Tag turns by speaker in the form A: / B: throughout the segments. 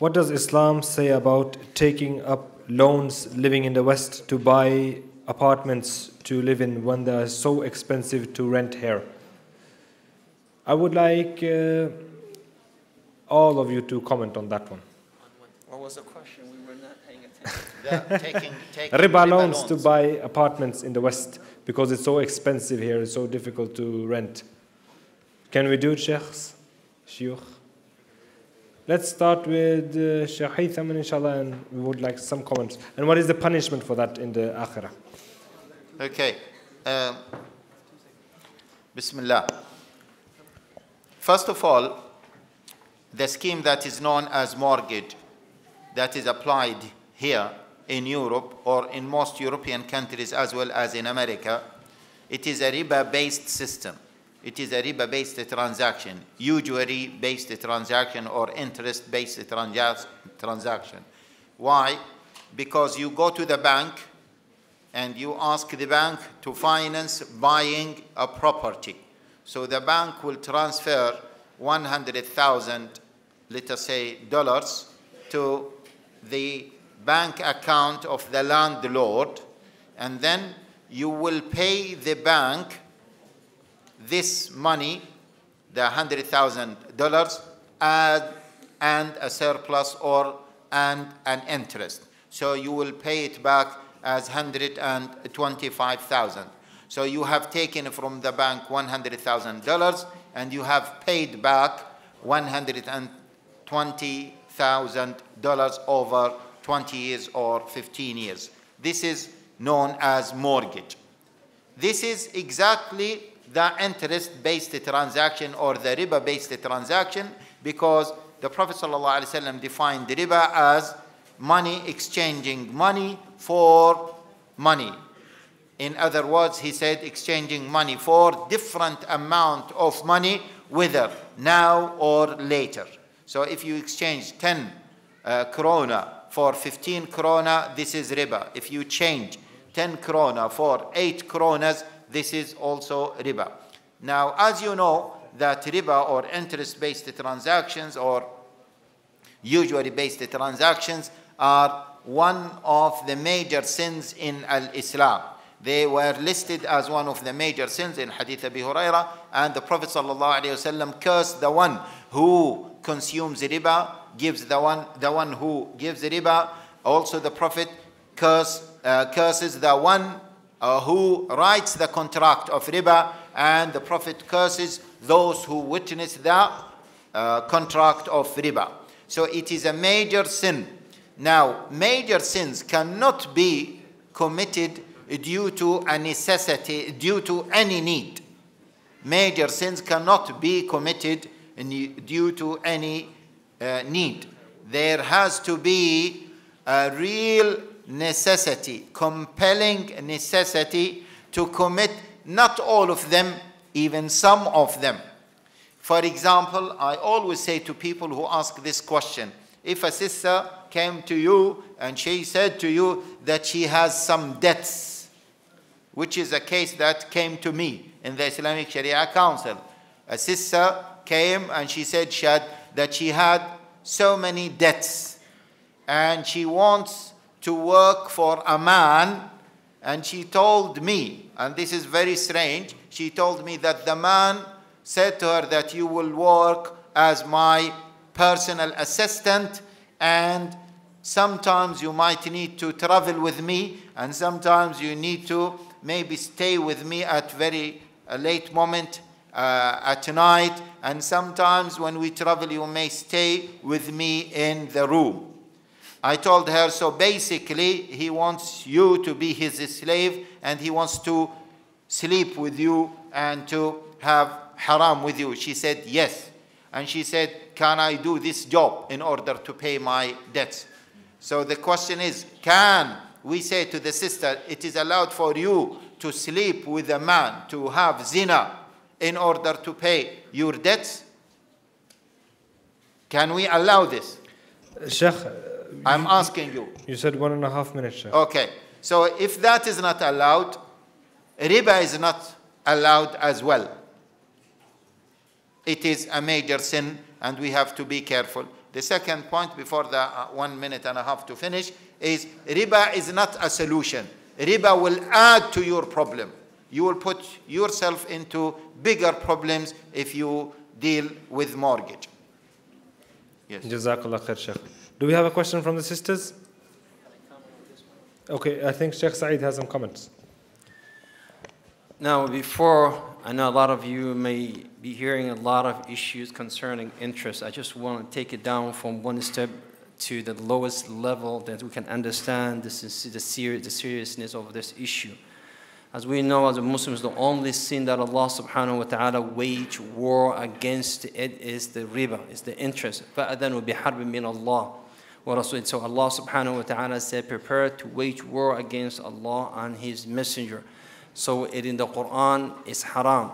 A: What does Islam say about taking up loans living in the West to buy apartments to live in when they are so expensive to rent here? I would like uh, all of you to comment on that one.
B: What was the question? We were not paying attention.
C: Taking, taking
A: Riba loans to buy apartments in the West because it's so expensive here, it's so difficult to rent. Can we do it, sheikhs? Shuyukh? Let's start with uh, Sheikh Haitham, inshallah, and we would like some comments. And what is the punishment for that in the Akhirah?
C: Okay. Um, Bismillah. First of all, the scheme that is known as mortgage that is applied here in Europe or in most European countries as well as in America, it is a riba-based system. It is a riba-based transaction, usury based transaction or interest-based transa- transaction. Why? Because you go to the bank and you ask the bank to finance buying a property. So the bank will transfer 100,000, let us say, dollars to the bank account of the landlord, and then you will pay the bank this money, the $100,000, and a surplus or and an interest. So you will pay it back as 125,000. So you have taken from the bank $100,000 and you have paid back $120,000 over 20 years or 15 years. This is known as mortgage. This is exactly the interest-based transaction or the riba-based transaction because the Prophet ﷺ defined riba as money exchanging money for money. In other words, he said exchanging money for different amount of money, whether now or later. So if you exchange 10 uh, krona for 15 krona, this is riba. If you change 10 krona for 8 kronas, this is also riba. Now, as you know, that riba or interest-based transactions or usury based transactions are one of the major sins in al-Islam. They were listed as one of the major sins in Hadith Abi Huraira, and the Prophet ﷺ cursed the one who consumes riba, gives the one, the one who gives riba. Also, the Prophet curse, uh, curses the one uh, who writes the contract of riba, and the Prophet curses those who witness the uh, contract of riba. So it is a major sin. Now, major sins cannot be committed due to a necessity, due to any need. Major sins cannot be committed due to any uh, need. There has to be a real necessity, compelling necessity to commit not all of them, even some of them. For example, I always say to people who ask this question if a sister came to you and she said to you that she has some debts, which is a case that came to me in the Islamic Sharia Council. A sister came and she said she had, that she had so many debts and she wants to work for a man and she told me, and this is very strange, she told me that the man said to her that you will work as my personal assistant and sometimes you might need to travel with me and sometimes you need to maybe stay with me at very a late moment uh, at night and sometimes when we travel you may stay with me in the room I told her, so basically, he wants you to be his slave and he wants to sleep with you and to have haram with you. She said, yes. And she said, can I do this job in order to pay my debts? So the question is, can we say to the sister, it is allowed for you to sleep with a man, to have zina in order to pay your debts? Can we allow this?
A: Sheikh,
C: I'm asking you.
A: you said one and a half minutes, Sheikh.
C: Okay. So if that is not allowed, riba is not allowed as well. It is a major sin and we have to be careful. The second point before the uh, one minute and a half to finish is riba is not a solution. Riba will add to your problem. You will put yourself into bigger problems if you deal with mortgage. Yes.
A: Jazakallah khair, Sheikh. Do we have a question from the sisters? Okay, I think Sheikh Saeed has some comments.
D: Now, before, I know a lot of you may be hearing a lot of issues concerning interest. I just want to take it down from one step to the lowest level that we can understand this is the, ser- the seriousness of this issue. As we know, as a Muslims, the only sin that Allah subhanahu wa ta'ala wage war against it is the riba, is the interest. فَأَذَنُوا بِحَرْبٍ مِّنَ اللَّهِ وَرَسُولِهِ So Allah subhanahu wa ta'ala said, prepare to wage war against Allah and His Messenger. So it in the Quran is haram.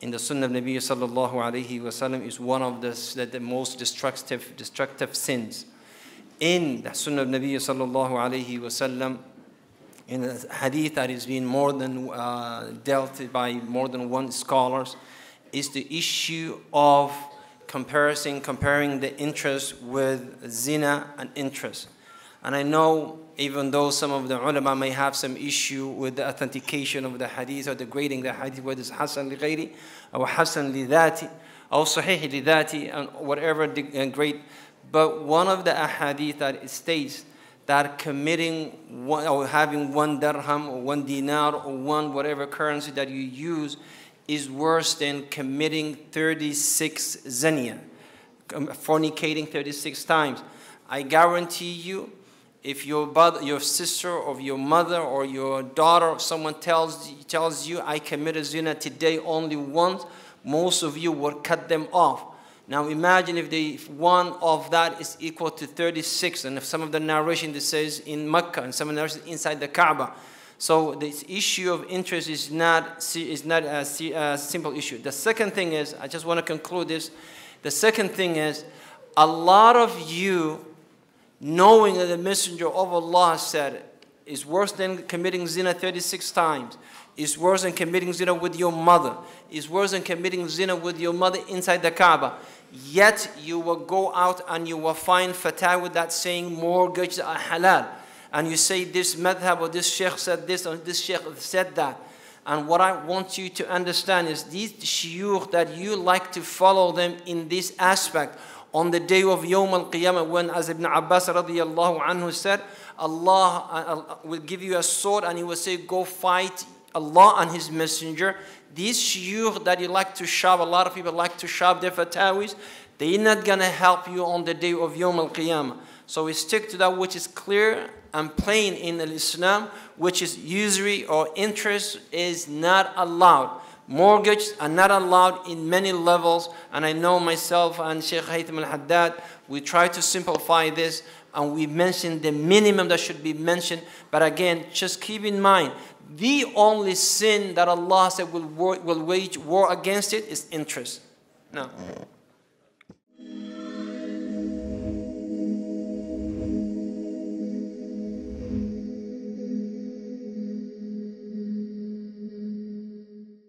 D: In the Sunnah of Nabi sallallahu alayhi wasallam is one of the, the, the most destructive, destructive sins. In the Sunnah of Nabi sallallahu alayhi wasallam, in a hadith that is being more than uh, dealt by more than one scholars, is the issue of comparison, comparing the interest with zina and interest. And I know even though some of the ulama may have some issue with the authentication of the hadith or the grading the hadith, whether it's Hasan li ghayri or Hasan li dhati or Sahih li dhati and whatever the uh, grade. But one of the ahadith that states that committing one, or having one dirham or one dinar or one whatever currency that you use is worse than committing 36 zania, fornicating 36 times. I guarantee you, if your brother, your sister or your mother or your daughter or someone tells, tells you, I committed zina today only once, most of you will cut them off. Now imagine if, the, if one of that is equal to 36, and if some of the narration that says in Mecca and some of the narration inside the Kaaba. So this issue of interest is not, is not a, a simple issue. The second thing is, I just want to conclude this. The second thing is, a lot of you knowing that the messenger of Allah said is worse than committing zina 36 times, is worse than committing zina with your mother, is worse than committing zina with your mother inside the Kaaba. Yet you will go out and you will find fatwa that saying mortgage are halal. And you say this madhab or this sheikh said this or this sheikh said that. And what I want you to understand is these shiur that you like to follow them in this aspect on the day of Yawm al-Qiyamah when as Ibn Abbas radiallahu anhu said, Allah uh, uh, will give you a sword and he will say, go fight Allah and his messenger. These shiur that you like to shove, a lot of people like to shove their fatawis, they're not going to help you on the day of Yawm al-Qiyamah. So we stick to that which is clear and plain in Islam, which is usury or interest is not allowed. Mortgages are not allowed in many levels, and I know myself and Sheikh Haitham al Haddad, we try to simplify this and we mention the minimum that should be mentioned. But again, just keep in mind the only sin that Allah said will, war, will wage war against it is interest. No.